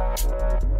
Thank you.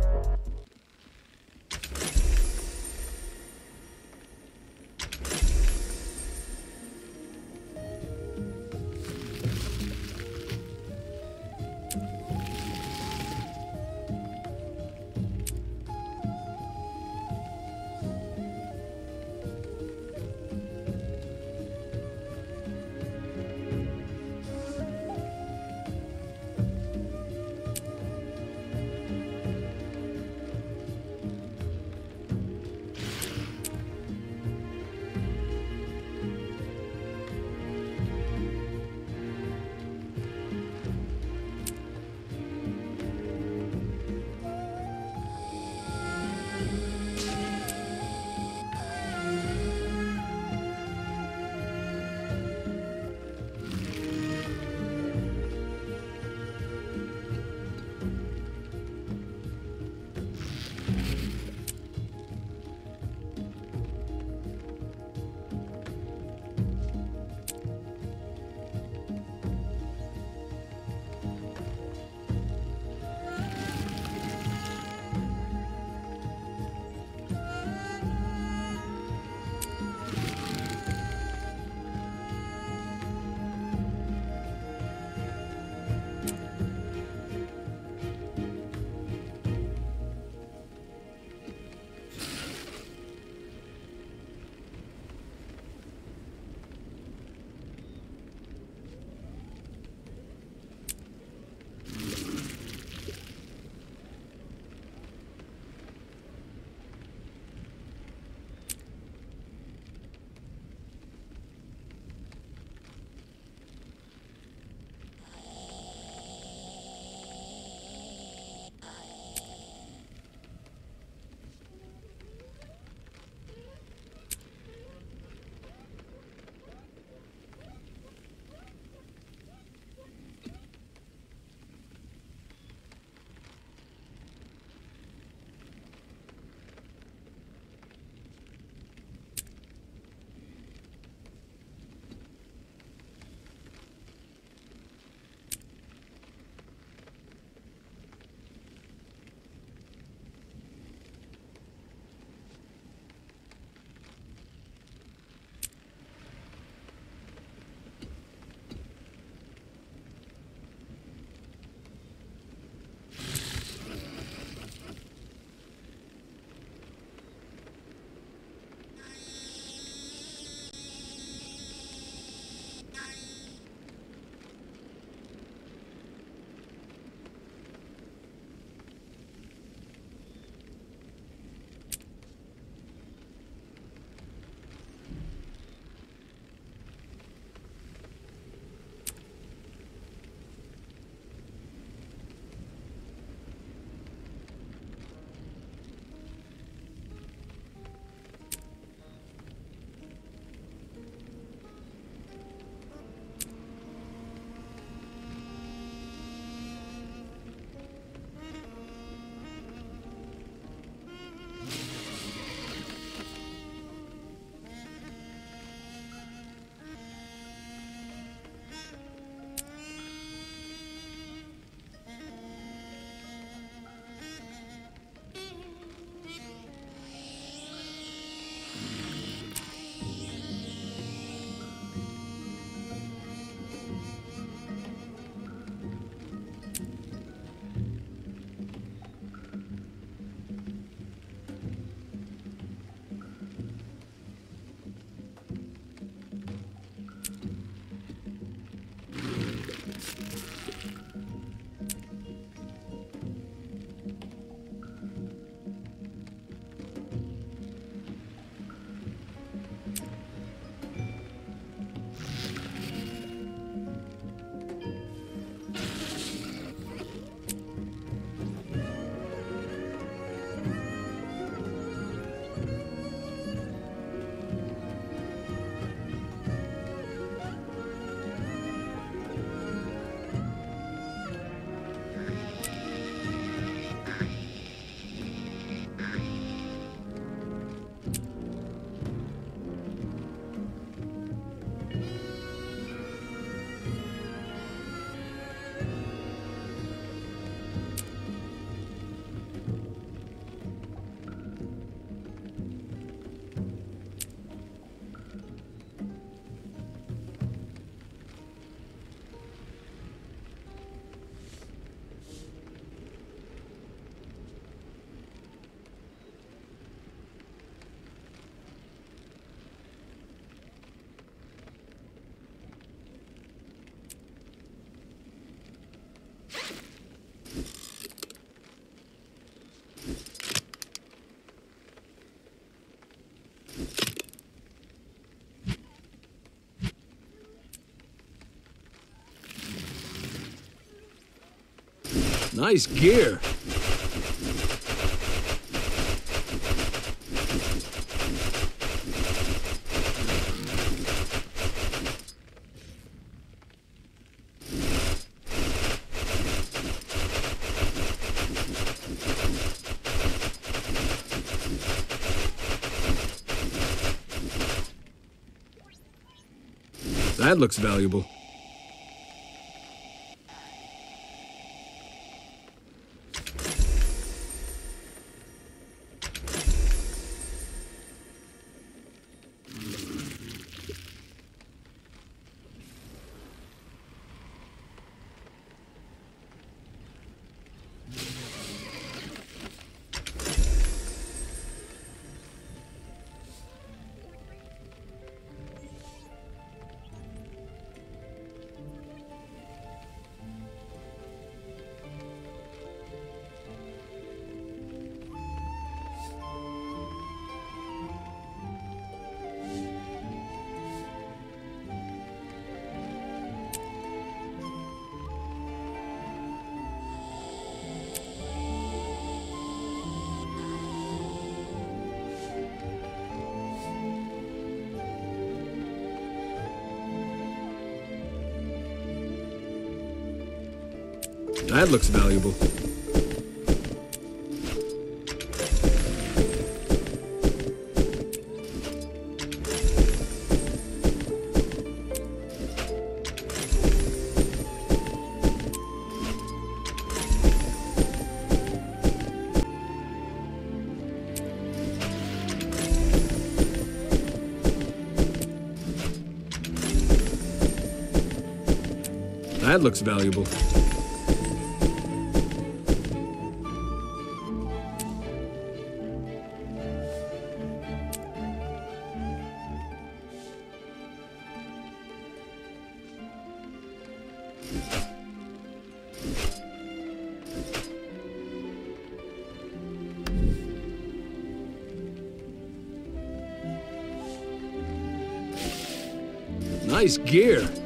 Nice gear. That looks valuable. That looks valuable. That looks valuable. Nice gear.